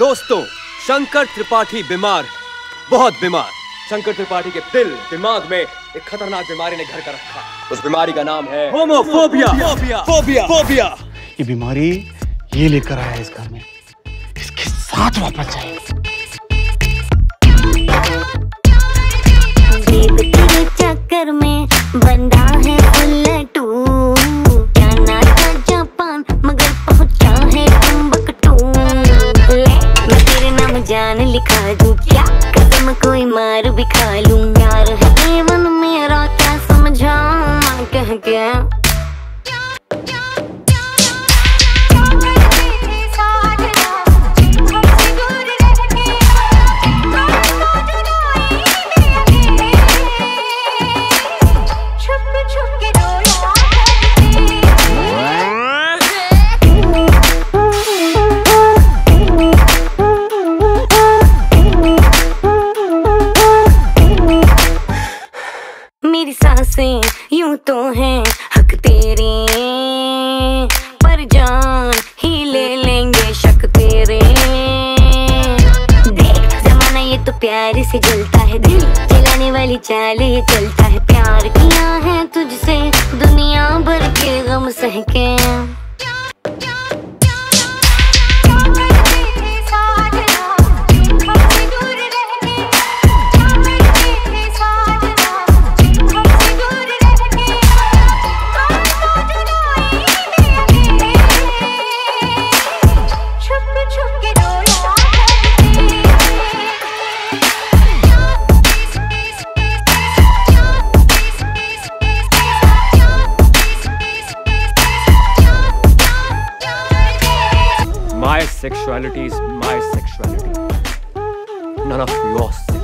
दोस्तों शंकर त्रिपाठी बीमार बहुत बीमार। शंकर त्रिपाठी के दिल दिमाग में एक खतरनाक बीमारी ने घर कर रखा। उस बीमारी का नाम है होमोफोबिया फोबिया फोबिया फोबिया ये बीमारी ये लेकर आया है इस घर में। इसके साथ वापस जाए कोई मार भी खा लूँ। प्यार है जीवन मेरा क्या समझाऊं? मैं कह के साँसें यूँ तो है, हक तेरे पर जान ही ले लेंगे शक तेरे देख, जमाना ये तो प्यार से जलता है दिल जलाने वाली चाल ये चलता है। प्यार किया है तुझसे, दुनिया भर के गम सह My sexuality is my sexuality. None of your sexuality.